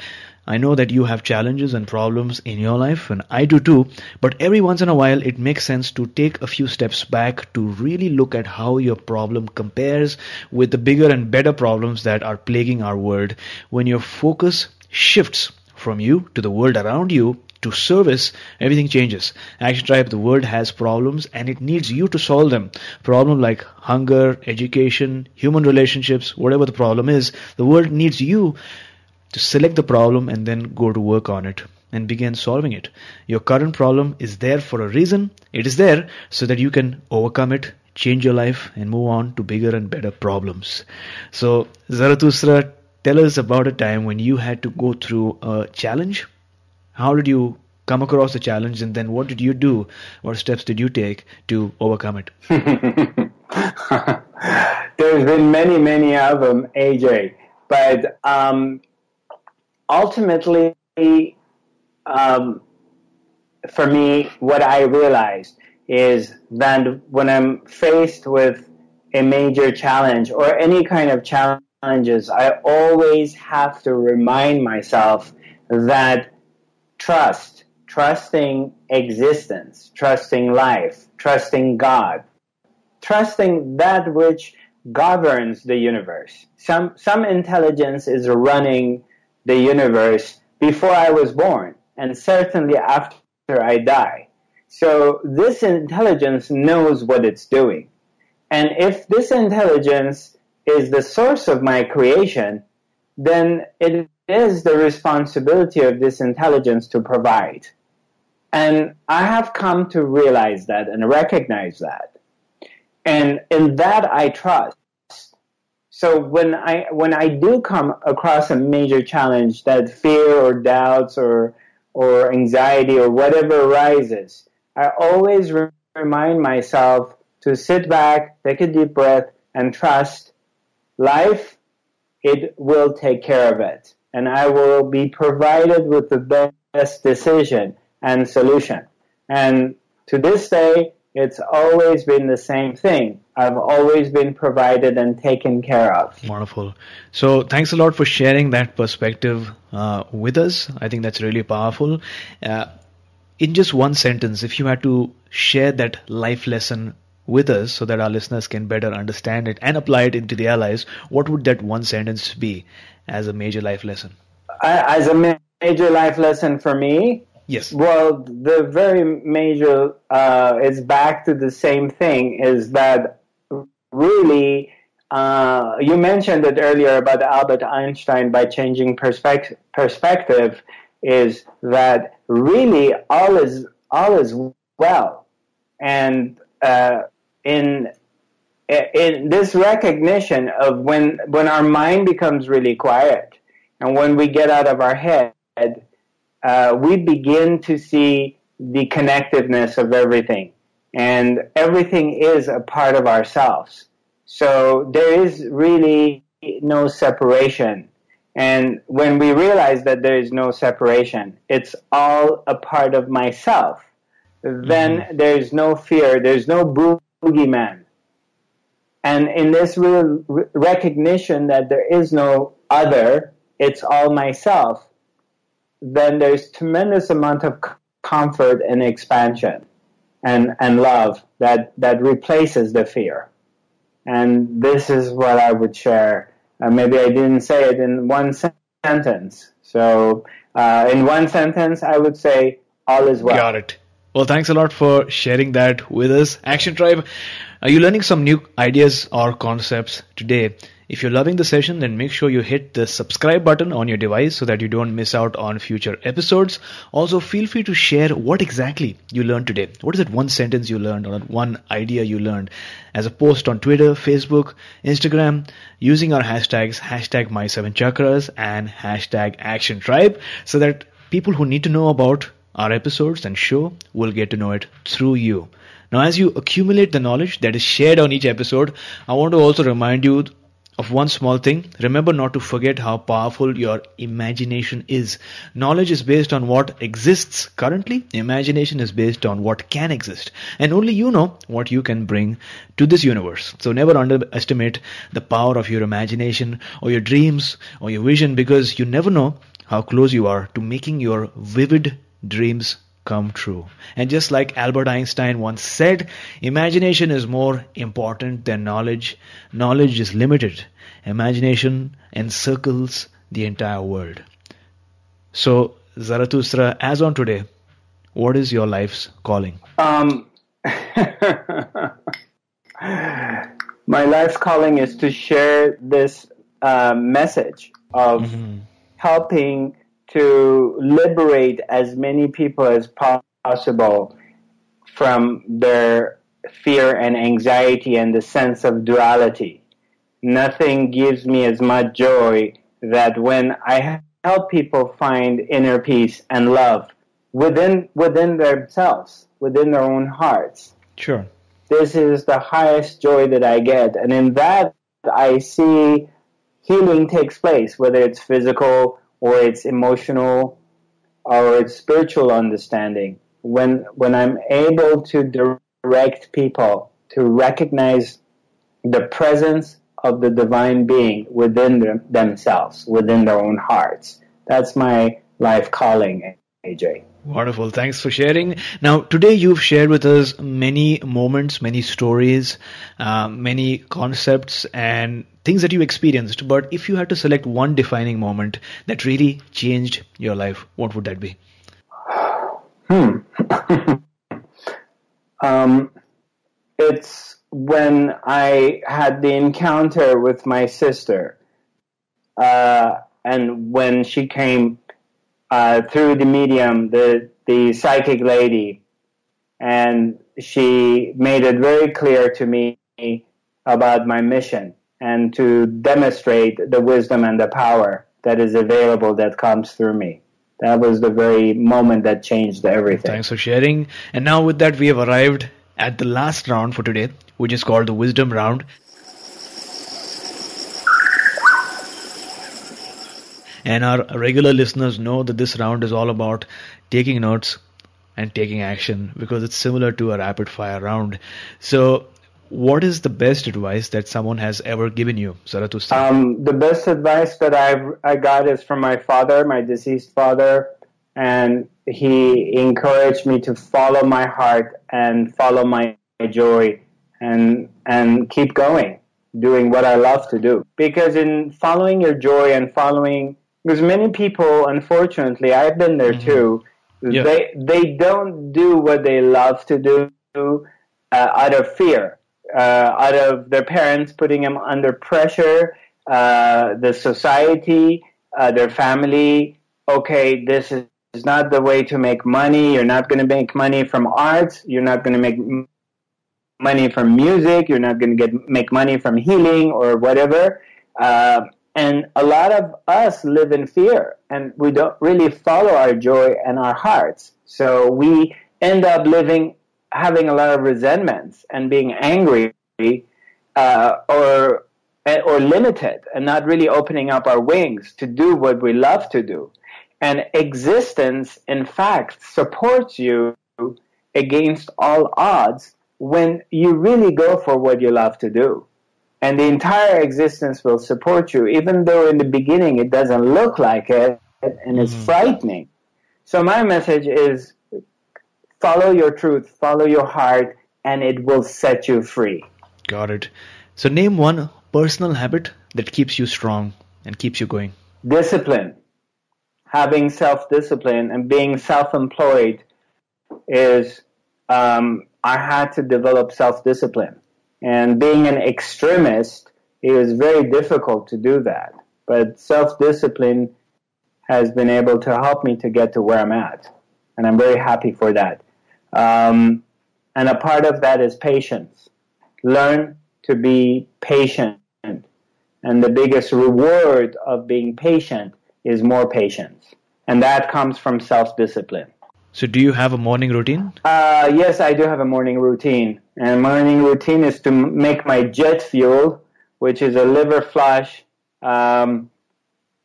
I know that you have challenges and problems in your life, and I do too, but every once in a while it makes sense to take a few steps back to really look at how your problem compares with the bigger and better problems that are plaguing our world. When your focus shifts from you to the world around you, to service, everything changes. Action Tribe, the world has problems and it needs you to solve them. Problem like hunger, education, human relationships, whatever the problem is, the world needs you to select the problem and then go to work on it and begin solving it. Your current problem is there for a reason. It is there so that you can overcome it, change your life, and move on to bigger and better problems. So, Zarathustra, tell us about a time when you had to go through a challenge. How did you come across the challenge, and then what did you do? What steps did you take to overcome it? There's been many, many of them, AJ. But um, ultimately, um, for me, what I realized is that when I'm faced with a major challenge or any kind of challenges, I always have to remind myself that trust, trusting existence, trusting life, trusting God, trusting that which governs the universe. Some, some intelligence is running the universe before I was born, and certainly after I die. So this intelligence knows what it's doing. And if this intelligence is the source of my creation, then it is the responsibility of this intelligence to provide. And I have come to realize that and recognize that. And in that I trust so when I when I do come across a major challenge that fear or doubts or or anxiety or whatever arises, I always re- remind myself to sit back, take a deep breath, and trust life. It will take care of it, and I will be provided with the best decision and solution. And to this day, it's always been the same thing. I've always been provided and taken care of. Wonderful. So, thanks a lot for sharing that perspective uh, with us. I think that's really powerful. Uh, in just one sentence, if you had to share that life lesson with us so that our listeners can better understand it and apply it into their lives, what would that one sentence be as a major life lesson? As a major life lesson for me, Yes. Well, the very major uh, is back to the same thing. Is that really? Uh, you mentioned it earlier about Albert Einstein by changing perspective. Perspective is that really all is all is well, and uh, in in this recognition of when when our mind becomes really quiet, and when we get out of our head uh, we begin to see the connectiveness of everything. And everything is a part of ourselves. So there is really no separation. And when we realize that there is no separation, it's all a part of myself, then mm-hmm. there's no fear, there's no boogeyman. And in this real recognition that there is no other, it's all myself, then there's tremendous amount of comfort and expansion and, and love that, that replaces the fear. And this is what I would share. Uh, maybe I didn't say it in one sentence. So, uh, in one sentence, I would say, all is well. Got it. Well, thanks a lot for sharing that with us. Action Tribe, are you learning some new ideas or concepts today? If you're loving the session, then make sure you hit the subscribe button on your device so that you don't miss out on future episodes. Also, feel free to share what exactly you learned today. What is that one sentence you learned or one idea you learned as a post on Twitter, Facebook, Instagram, using our hashtags, hashtag my7chakras and hashtag action tribe so that people who need to know about our episodes and show will get to know it through you. Now, as you accumulate the knowledge that is shared on each episode, I want to also remind you of one small thing. Remember not to forget how powerful your imagination is. Knowledge is based on what exists currently. Imagination is based on what can exist. And only you know what you can bring to this universe. So never underestimate the power of your imagination or your dreams or your vision because you never know how close you are to making your vivid dreams come true. And just like Albert Einstein once said, imagination is more important than knowledge. Knowledge is limited. Imagination encircles the entire world. So, Zarathustra, as on today, what is your life's calling? Um, my life's calling is to share this uh, message of mm-hmm. helping to liberate as many people as possible from their fear and anxiety and the sense of duality. Nothing gives me as much joy that when I help people find inner peace and love within within themselves, within their own hearts. Sure. This is the highest joy that I get, and in that I see healing takes place, whether it's physical or it's emotional or it's spiritual understanding. When, when I'm able to direct people to recognize the presence of the divine being within them, themselves, within their own hearts. That's my life calling, AJ. Wonderful. Thanks for sharing. Now, today you've shared with us many moments, many stories, uh, many concepts, and things that you experienced. But if you had to select one defining moment that really changed your life, what would that be? Hmm. um, it's when I had the encounter with my sister, uh, and when she came uh, through the medium, the the psychic lady, and she made it very clear to me about my mission and to demonstrate the wisdom and the power that is available that comes through me. That was the very moment that changed everything. Thanks for sharing. And now, with that, we have arrived at the last round for today, which is called the wisdom round. And our regular listeners know that this round is all about taking notes and taking action because it's similar to a rapid fire round. So, what is the best advice that someone has ever given you, Zarathustra? Um, the best advice that I've I got is from my father, my deceased father, and he encouraged me to follow my heart and follow my joy and and keep going, doing what I love to do. Because in following your joy and following because many people, unfortunately, I've been there mm-hmm. too. Yeah. They they don't do what they love to do uh, out of fear, out of their parents putting them under pressure, uh, the society, uh, their family. Okay, this is, is not the way to make money. You're not going to make money from arts. You're not going to make money from music. You're not going to get make money from healing or whatever. Uh, and a lot of us live in fear and we don't really follow our joy and our hearts. So we end up living, having a lot of resentments and being angry uh, or, or limited and not really opening up our wings to do what we love to do. And existence, in fact, supports you against all odds when you really go for what you love to do and the entire existence will support you, even though in the beginning it doesn't look like it and it's mm-hmm. frightening. So my message is follow your truth, follow your heart, and it will set you free. Got it. So name one personal habit that keeps you strong and keeps you going. Discipline. Having self discipline and being self employed is um, I had to develop self discipline. And being an extremist, it was very difficult to do that. But self discipline has been able to help me to get to where I'm at. And I'm very happy for that. Um, and a part of that is patience. Learn to be patient. And the biggest reward of being patient is more patience. And that comes from self discipline. So, do you have a morning routine? Uh, yes, I do have a morning routine. And morning routine is to make my jet fuel, which is a liver flush um,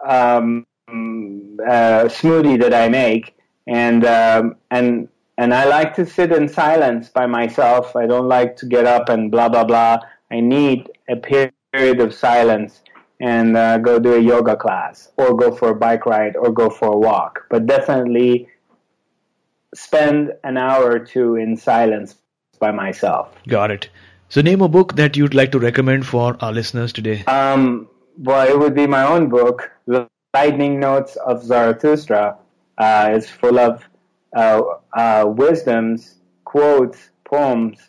um, uh, smoothie that I make, and um, and and I like to sit in silence by myself. I don't like to get up and blah blah blah. I need a period of silence and uh, go do a yoga class or go for a bike ride or go for a walk. But definitely spend an hour or two in silence by myself. Got it. So name a book that you'd like to recommend for our listeners today. Um, well, it would be my own book, The Lightning Notes of Zarathustra. Uh, it's full of uh, uh, wisdoms, quotes, poems,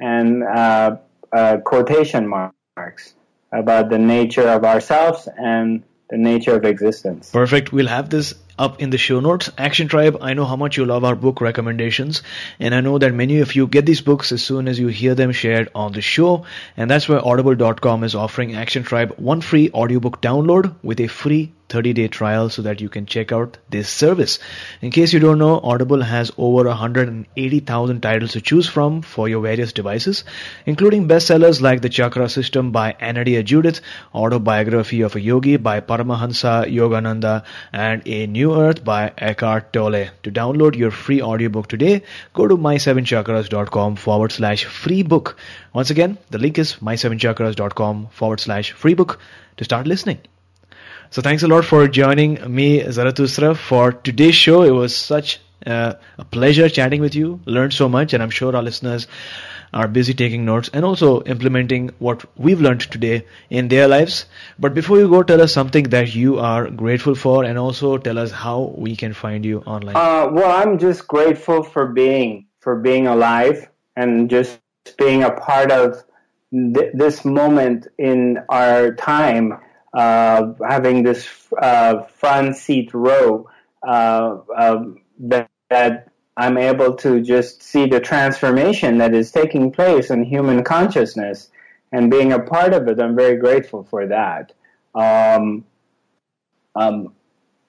and uh, uh, quotation marks about the nature of ourselves and the nature of existence. Perfect. We'll have this up in the show notes. Action Tribe, I know how much you love our book recommendations, and I know that many of you get these books as soon as you hear them shared on the show, and that's why Audible.com is offering Action Tribe one free audiobook download with a free 30 day trial so that you can check out this service. In case you don't know, Audible has over 180,000 titles to choose from for your various devices, including bestsellers like The Chakra System by Anodea Judith, Autobiography of a Yogi by Paramahansa Yogananda, and A New Earth by Eckhart Tolle. To download your free audiobook today, go to my7chakras.com forward slash free book. Once again, the link is my7chakras.com forward slash free book to start listening. So thanks a lot for joining me, Zarathustra, for today's show. It was such uh, a pleasure chatting with you. Learned so much, and I'm sure our listeners are busy taking notes and also implementing what we've learned today in their lives. But before you go, tell us something that you are grateful for, and also tell us how we can find you online. Uh, well, I'm just grateful for being for being alive and just being a part of th- this moment in our time uh, having this uh, front seat row uh, um, that, that, I'm able to just see the transformation that is taking place in human consciousness and being a part of it. I'm very grateful for that. Um, um,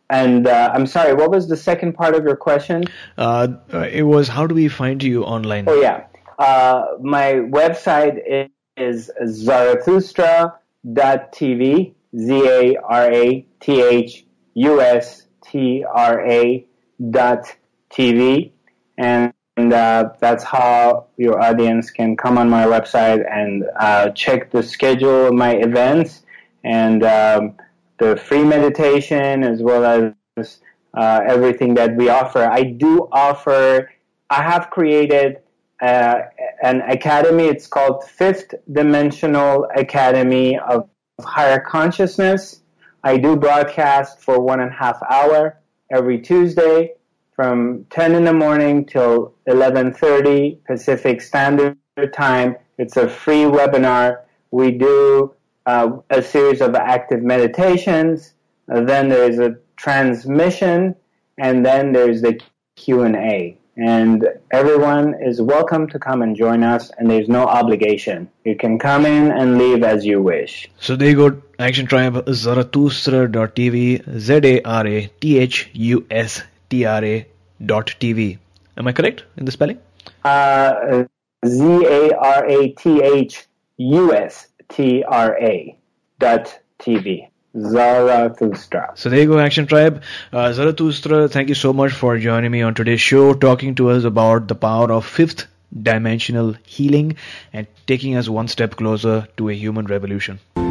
and uh, I'm sorry, what was the second part of your question? Uh, it was how do we find you online? Oh, yeah. Uh, my website is, is zarathustra.tv Z A R A T H U S T R A dot TV. And, and uh, that's how your audience can come on my website and uh, check the schedule of my events and um, the free meditation as well as uh, everything that we offer. I do offer, I have created uh, an academy. It's called Fifth Dimensional Academy of higher consciousness. I do broadcast for one and a half hour every Tuesday from 10 in the morning till 11:30 Pacific Standard Time. It's a free webinar. We do uh, a series of active meditations. Then there's a transmission, and then there's the Q and A and everyone is welcome to come and join us and there's no obligation. You can come in and leave as you wish. So there you go. Action tribe zarathustra.tv z-a-r-a-t-h-u-s-t-r-a dot tv am i correct in the spelling? Uh, z-a-r-a-t-h-u-s-t-r-a dot tv Zarathustra. So there you go, Action Tribe. Uh, Zarathustra, thank you so much for joining me on today's show, talking to us about the power of fifth dimensional healing and taking us one step closer to a human revolution. You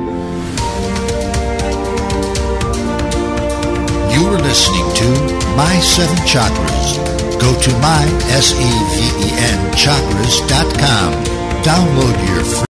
are listening to My Seven Chakras. Go to my, S-E-V-E-N, chakras.com. Download your free